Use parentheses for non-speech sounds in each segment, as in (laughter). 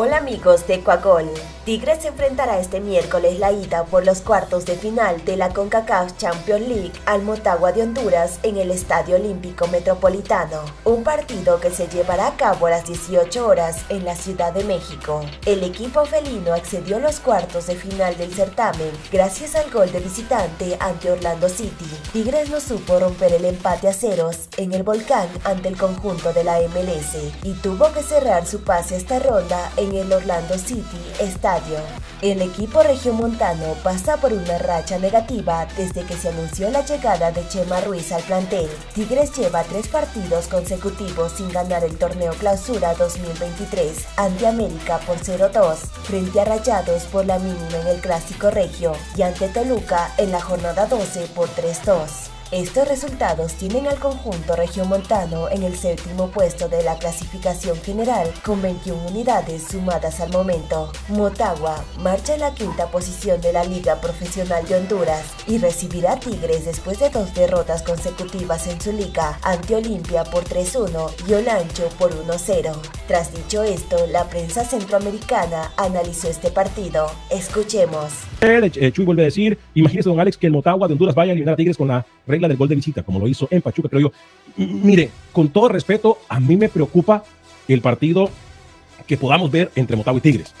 Hola amigos de Coacol. Tigres se enfrentará este miércoles la ida por los cuartos de final de la CONCACAF Champions League al Motagua de Honduras en el Estadio Olímpico Metropolitano, un partido que se llevará a cabo a las 18 horas en la Ciudad de México. El equipo felino accedió a los cuartos de final del certamen gracias al gol de visitante ante Orlando City. Tigres no supo romper el empate a ceros en el volcán ante el conjunto de la MLS y tuvo que cerrar su pase a esta ronda en el Orlando City El equipo regiomontano pasa por una racha negativa desde que se anunció la llegada de Chema Ruiz al plantel. Tigres lleva tres partidos consecutivos sin ganar el torneo Clausura 2023 ante América por 0-2, frente a Rayados por la mínima en el Clásico Regio y ante Toluca en la jornada 12 por 3-2. Estos resultados tienen al conjunto regiomontano en el séptimo puesto de la clasificación general con 21 unidades sumadas al momento. Motagua marcha en la quinta posición de la Liga Profesional de Honduras y recibirá Tigres después de dos derrotas consecutivas en su liga ante Olimpia por 3-1 y Olancho por 1-0. Tras dicho esto, la prensa centroamericana analizó este partido. Escuchemos. Eh, Chuy vuelve a decir, imagínese don Alex que el Motagua de Honduras vaya a eliminar a Tigres con la regla del gol de visita, como lo hizo en Pachuca, creo yo. Mire, con todo respeto, a mí me preocupa el partido que podamos ver entre Motagua y Tigres.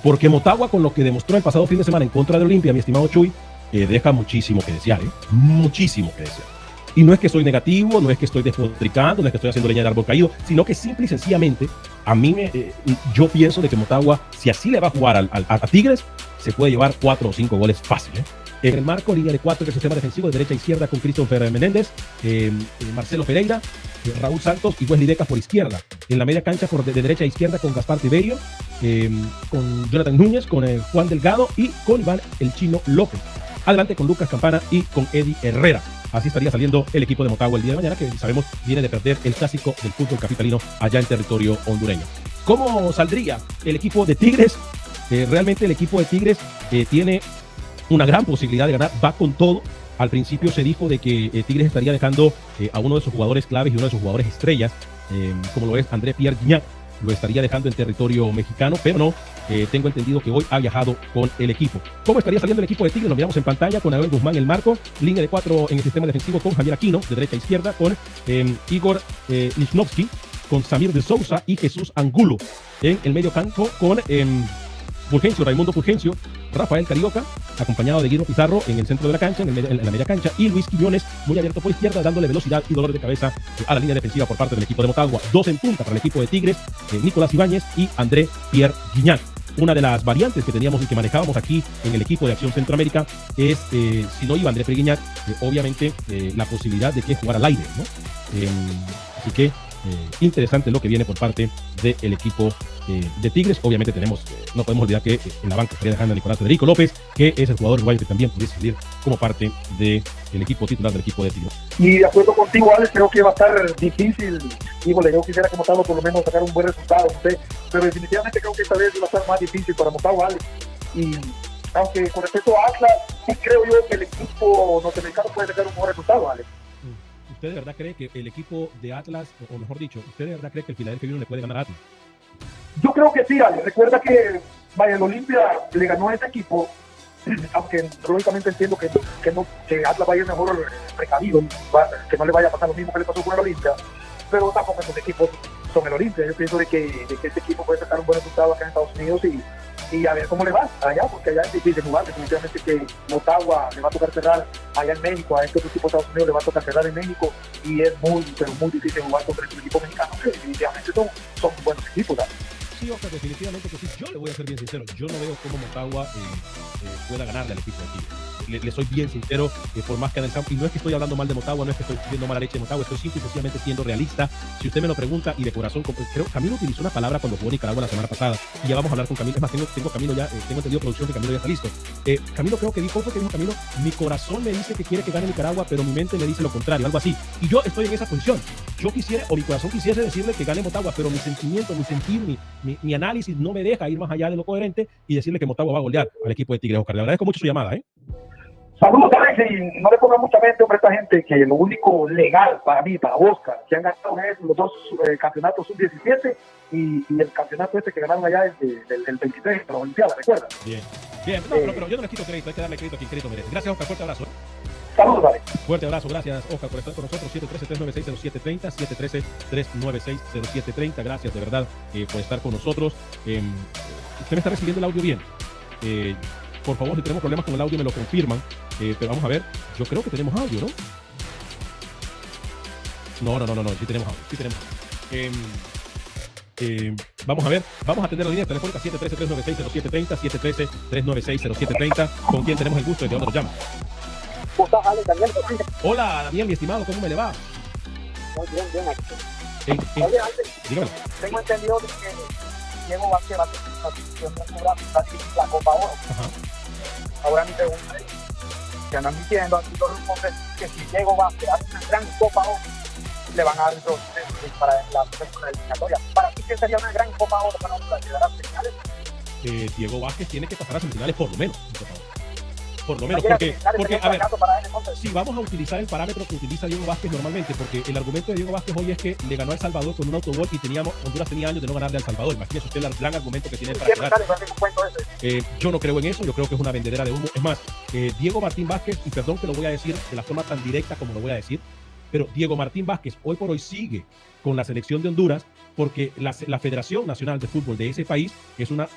Porque Motagua, con lo que demostró el pasado fin de semana en contra de Olimpia, mi estimado Chuy, eh, deja muchísimo que desear, ¿eh? muchísimo que desear. Y no es que soy negativo, no es que estoy despotricando, no es que estoy haciendo leña de árbol caído, sino que simple y sencillamente a mí me, eh, yo pienso de que Motagua, si así le va a jugar al, a Tigres, se puede llevar cuatro o cinco goles fácil. ¿eh? En el marco, línea de cuatro del sistema defensivo de derecha a izquierda con Christopher Menéndez, eh, Marcelo Pereira, Raúl Santos y Wesley Deca por izquierda. En la media cancha por de, derecha a izquierda con Gaspar Tiberio, con Jonathan Núñez, con Juan Delgado y con Iván el Chino López. Adelante con Lucas Campana y con Eddie Herrera. Así estaría saliendo el equipo de Motagua el día de mañana, que sabemos viene de perder el clásico del fútbol capitalino allá en territorio hondureño. ¿Cómo saldría el equipo de Tigres? realmente el equipo de Tigres tiene una gran posibilidad de ganar, va con todo. Al principio se dijo de que eh, Tigres estaría dejando eh, a uno de sus jugadores claves y uno de sus jugadores estrellas, eh, como lo es André Pierre Guignac, lo estaría dejando en territorio mexicano, pero no, tengo entendido que hoy ha viajado con el equipo. ¿Cómo estaría saliendo el equipo de Tigres? Lo miramos en pantalla con Abel Guzmán el marco, línea de cuatro en el sistema defensivo con Javier Aquino, de derecha a izquierda, con Igor Lichnowsky, con Samir de Sousa y Jesús Angulo en el medio campo con Fulgencio, Raimundo Fulgencio, Rafael Carioca, acompañado de Guido Pizarro en el centro de la cancha, en, la media cancha, y Luis Quillones, muy abierto por izquierda, dándole velocidad y dolor de cabeza a la línea defensiva por parte del equipo de Motagua. Dos en punta para el equipo de Tigres, eh, Nicolás Ibáñez y André Pierre Guignac. Una de las variantes que teníamos y que manejábamos aquí en el equipo de Acción Centroamérica es, eh, si no iba André Pierre Guignac, eh, obviamente la posibilidad de que jugara al aire, así que interesante lo que viene por parte del equipo eh, de Tigres. Obviamente tenemos, no podemos olvidar que eh, en la banca estaría dejando a Nicolás Federico López, que es el jugador uruguayo que también puede salir como parte del equipo titular del equipo de Tigres. Y de acuerdo contigo, Alex, creo que va a estar difícil. Híjole, yo quisiera que Motagua por lo menos sacar un buen resultado, pero definitivamente creo que esta vez va a estar más difícil para Motagua, Alex. Y aunque con respecto a Atlas, sí creo yo que el equipo norteamericano puede sacar un buen resultado, Alex. ¿Usted de verdad cree que el equipo de Atlas, o mejor dicho, usted de verdad cree que el Philadelphia Union le puede ganar Atlas? Yo creo que sí, Ale. Recuerda que el Olimpia le ganó a este equipo, (clears throat) aunque lógicamente entiendo que, que, no, que Atlas vaya mejor precavido, que no le vaya a pasar lo mismo que le pasó con el Olimpia, pero tampoco esos equipos son el Olimpia. Yo pienso de que, de que este equipo puede sacar un buen resultado acá en Estados Unidos y, y a ver cómo le va allá, porque allá es difícil jugar. Definitivamente que Motagua le va a tocar cerrar allá en México, a este equipo de Estados Unidos le va a tocar cerrar en México y es muy, pero muy difícil jugar contra el equipo mexicano, que definitivamente son, son buenos equipos. Sí, Oscar, definitivamente que sí. Yo le voy a ser bien sincero. Yo no veo cómo Motagua eh, eh, pueda ganarle al equipo de Tigres. Le, soy bien sincero, eh, por más que en Y no es que estoy hablando mal de Motagua, no es que estoy pidiendo mala leche de Motagua, estoy simple y sencillamente siendo realista. Si usted me lo pregunta y de corazón, creo Camilo utilizó una palabra cuando jugó Nicaragua la semana pasada. Y ya vamos a hablar con Camilo. Es más, tengo, tengo Camilo ya, tengo entendido producción que Camilo ya está listo. Camilo creo que dijo, que dijo Camilo, mi corazón me dice que quiere que gane Nicaragua, pero mi mente me dice lo contrario, algo así. Y yo estoy en esa posición. Yo quisiera, o mi corazón quisiese decirle que gane Motagua, pero mi sentimiento, mi sentir, mi, mi, mi análisis no me deja ir más allá de lo coherente y decirle que Motagua va a golear al equipo de Tigres. Oscar, le agradezco mucho su llamada. ¿eh? Saludos, Alex, y no le pongan mucha mente a esta gente que lo único legal para mí, para Oscar, que han ganado es los dos eh, campeonatos sub-17 y, y, el campeonato este que ganaron allá del, del, del 23 de la Olimpiada, ¿recuerda? Bien, bien, no, pero, pero, yo no les quito crédito, hay que darle crédito a quien crédito merece. Gracias, Oscar, fuerte abrazo. Saludos. Fuerte abrazo, gracias, Oscar, por estar con nosotros. 713-396-0730, 713-396-0730. Gracias, de verdad, eh, por estar con nosotros. Eh, usted me está recibiendo el audio bien. Eh, por favor, si tenemos problemas con el audio, me lo confirman. Eh, pero vamos a ver. Yo creo que tenemos audio, ¿no? No, no, no, no, no. Sí tenemos audio. Sí tenemos audio. Eh, vamos a ver, vamos a atender la línea telefónica 713-396-0730, 713-396-0730. ¿Con quién tenemos el gusto y de dónde nos llama? Hola, Daniel, mi estimado, ¿cómo me le va? Muy bien, bien. En, en, Oye, antes, dígame. tengo entendido que Diego Vázquez va a tener la Copa Oro. Ahora mi pregunta es, que andan diciendo aquí los rumores que si Diego Vázquez hace una gran Copa Oro, le van a dar dos para la eliminatoria. ¿Para ti qué sería una gran Copa Oro para? ¿Llegar a finales? Eh, Diego Vázquez tiene que pasar a semifinales por lo menos. por. Por lo menos, porque, porque a ver, si vamos a utilizar el parámetro que utiliza Diego Vázquez normalmente, porque el argumento de Diego Vázquez hoy es que le ganó a El Salvador con un autogol y teníamos, Honduras tenía años de no ganarle a El Salvador. Imagínese usted el gran argumento que tiene para ese. Eh, yo no creo en eso, yo creo que es una vendedera de humo. Es más, eh, Diego Martín Vázquez, y perdón que lo voy a decir de la forma tan directa como lo voy a decir, pero Diego Martín Vázquez hoy por hoy sigue con la selección de Honduras porque la, la Federación Nacional de Fútbol de ese país es una